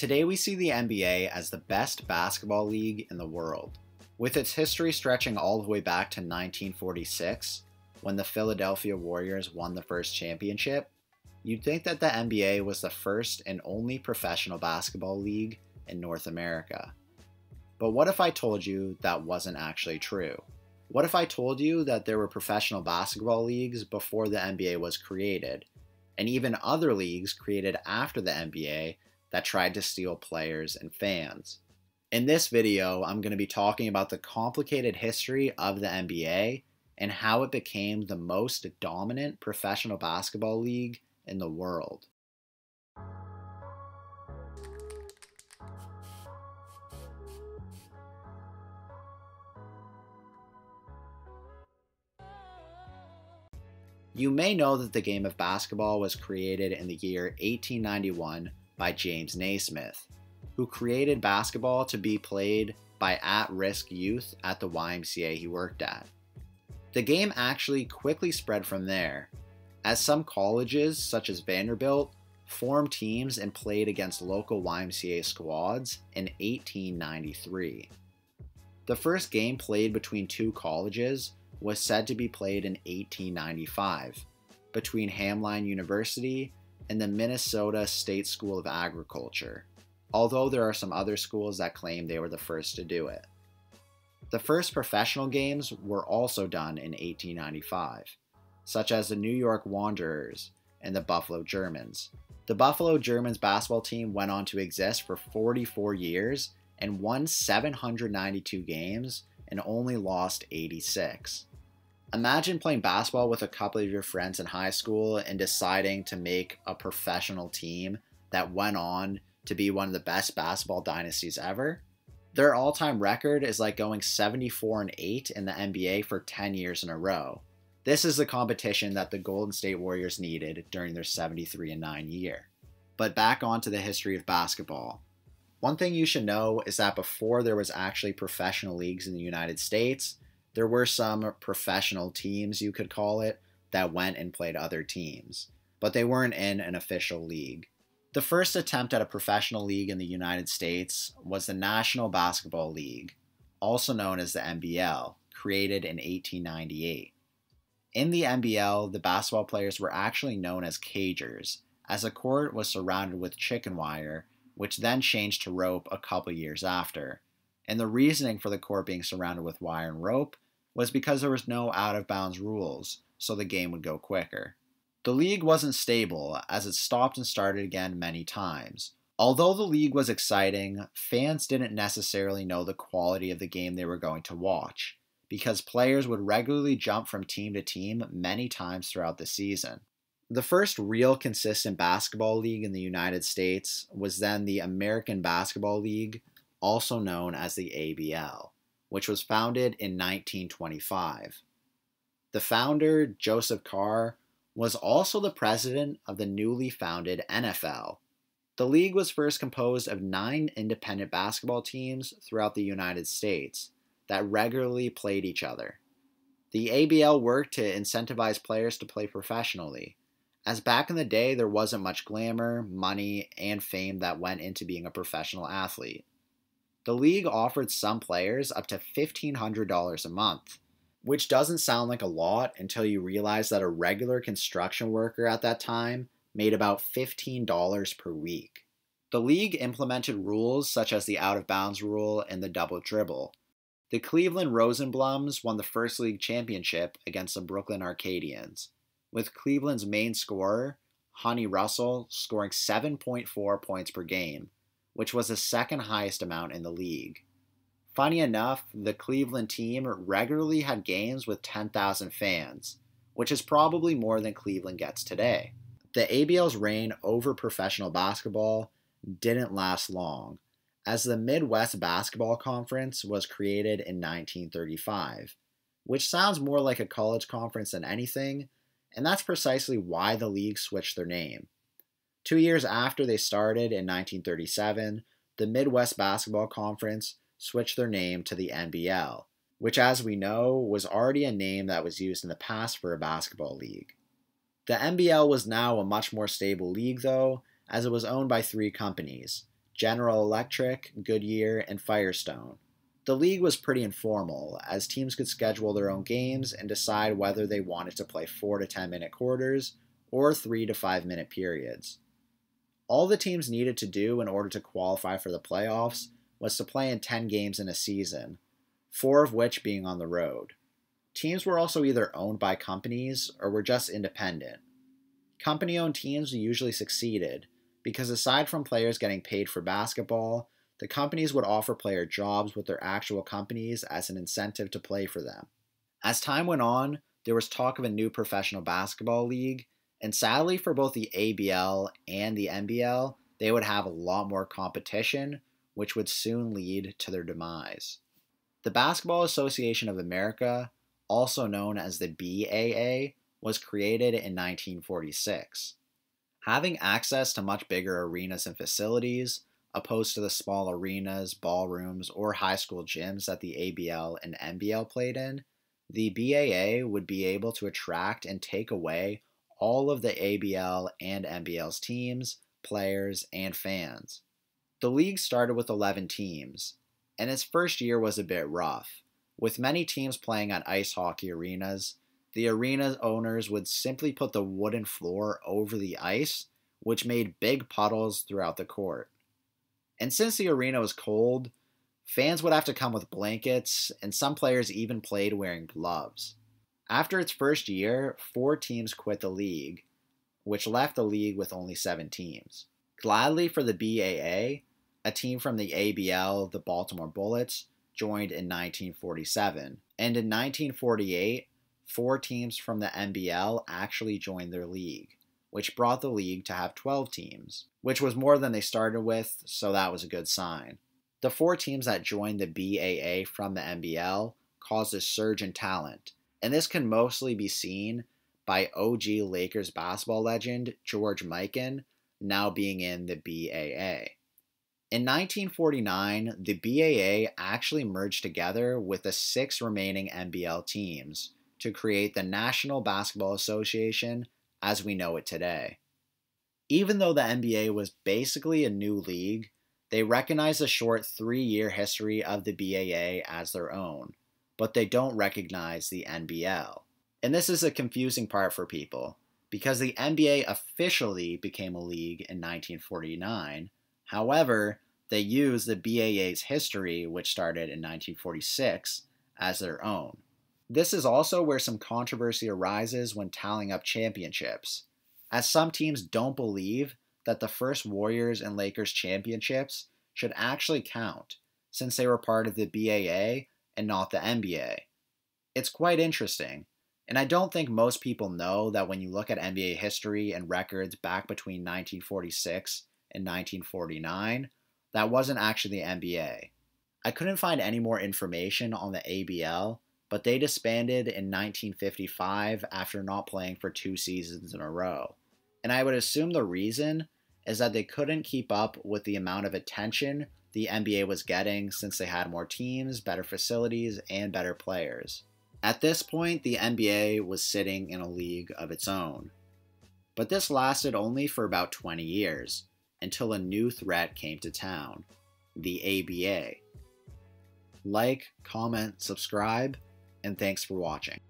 Today we see the NBA as the best basketball league in the world. With its history stretching all the way back to 1946, when the Philadelphia Warriors won the first championship, you'd think that the NBA was the first and only professional basketball league in North America. But what if I told you that wasn't actually true? What if I told you that there were professional basketball leagues before the NBA was created, and even other leagues created after the NBA that tried to steal players and fans? In this video, I'm going to be talking about the complicated history of the NBA and how it became the most dominant professional basketball league in the world. You may know that the game of basketball was created in the year 1891 by James Naismith, who created basketball to be played by at risk youth at the YMCA he worked at. The game actually quickly spread from there, as some colleges, such as Vanderbilt, formed teams and played against local YMCA squads in 1893. The first game played between two colleges was said to be played in 1895 between Hamline University and the Minnesota State School of Agriculture, although there are some other schools that claim they were the first to do it. The first professional games were also done in 1895, such as the New York Wanderers and the Buffalo Germans. The Buffalo Germans basketball team went on to exist for 44 years and won 792 games and only lost 86. Imagine playing basketball with a couple of your friends in high school and deciding to make a professional team that went on to be one of the best basketball dynasties ever. Their all time record is like going 74 and 8 in the NBA for 10 years in a row. This is the competition that the Golden State Warriors needed during their 73 and 9 year. But back onto the history of basketball. One thing you should know is that before there was actually professional leagues in the United States, there were some professional teams, you could call it, that went and played other teams, but they weren't in an official league. The first attempt at a professional league in the United States was the National Basketball League, also known as the NBL, created in 1898. In the NBL, the basketball players were actually known as cagers, as the court was surrounded with chicken wire, which then changed to rope a couple years after and the reasoning for the court being surrounded with wire and rope was because there was no out of bounds rules, so the game would go quicker. The league wasn't stable, as it stopped and started again many times. Although the league was exciting, fans didn't necessarily know the quality of the game they were going to watch, because players would regularly jump from team to team many times throughout the season. The first real consistent basketball league in the United States was then the American Basketball League, also known as the ABL, which was founded in 1925. The founder, Joseph Carr, was also the president of the newly founded NFL. The league was first composed of nine independent basketball teams throughout the United States that regularly played each other. The ABL worked to incentivize players to play professionally, as back in the day there wasn't much glamour, money, and fame that went into being a professional athlete. The league offered some players up to $1,500 a month, which doesn't sound like a lot until you realize that a regular construction worker at that time made about $15 per week. The league implemented rules such as the out of bounds rule and the double dribble. The Cleveland Rosenblums won the first league championship against the Brooklyn Arcadians, with Cleveland's main scorer, Honey Russell, scoring 7.4 points per game which was the second highest amount in the league. Funny enough, the Cleveland team regularly had games with 10,000 fans, which is probably more than Cleveland gets today. The ABL's reign over professional basketball didn't last long, as the Midwest Basketball Conference was created in 1935, which sounds more like a college conference than anything, and that's precisely why the league switched their name. Two years after they started in 1937, the Midwest Basketball Conference switched their name to the NBL, which, as we know, was already a name that was used in the past for a basketball league. The NBL was now a much more stable league, though, as it was owned by three companies General Electric, Goodyear, and Firestone. The league was pretty informal, as teams could schedule their own games and decide whether they wanted to play 4 to 10 minute quarters or 3 to 5 minute periods. All the teams needed to do in order to qualify for the playoffs was to play in 10 games in a season, four of which being on the road. Teams were also either owned by companies or were just independent. Company owned teams usually succeeded because, aside from players getting paid for basketball, the companies would offer player jobs with their actual companies as an incentive to play for them. As time went on, there was talk of a new professional basketball league and sadly, for both the ABL and the NBL, they would have a lot more competition, which would soon lead to their demise. The Basketball Association of America, also known as the BAA, was created in 1946. Having access to much bigger arenas and facilities, opposed to the small arenas, ballrooms, or high school gyms that the ABL and NBL played in, the BAA would be able to attract and take away all of the ABL and NBL's teams, players, and fans. The league started with 11 teams, and its first year was a bit rough. With many teams playing on ice hockey arenas, the arena owners would simply put the wooden floor over the ice, which made big puddles throughout the court. And since the arena was cold, fans would have to come with blankets, and some players even played wearing gloves. After its first year, four teams quit the league, which left the league with only seven teams. Gladly for the BAA, a team from the ABL, the Baltimore Bullets, joined in 1947. And in 1948, four teams from the NBL actually joined their league, which brought the league to have 12 teams, which was more than they started with, so that was a good sign. The four teams that joined the BAA from the NBL caused a surge in talent, and this can mostly be seen by OG Lakers basketball legend George Mikan now being in the BAA. In 1949, the BAA actually merged together with the six remaining NBL teams to create the National Basketball Association as we know it today. Even though the NBA was basically a new league, they recognized the short three year history of the BAA as their own but they don't recognize the NBL. And this is a confusing part for people because the NBA officially became a league in 1949. However, they use the BAA's history, which started in 1946, as their own. This is also where some controversy arises when tallying up championships, as some teams don't believe that the first Warriors and Lakers championships should actually count, since they were part of the BAA and not the NBA. It's quite interesting, and I don't think most people know that when you look at NBA history and records back between 1946 and 1949, that wasn't actually the NBA. I couldn't find any more information on the ABL, but they disbanded in 1955 after not playing for two seasons in a row. And I would assume the reason is that they couldn't keep up with the amount of attention the NBA was getting since they had more teams, better facilities, and better players. At this point, the NBA was sitting in a league of its own. But this lasted only for about 20 years, until a new threat came to town the ABA. Like, comment, subscribe, and thanks for watching.